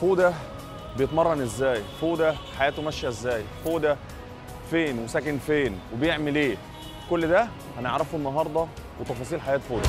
فودة بيتمرن إزاي؟ فودة حياته ماشية إزاي؟ فودة فين وساكن فين؟ وبيعمل إيه؟ كل ده هنعرفه النهارده وتفاصيل حياة فودة.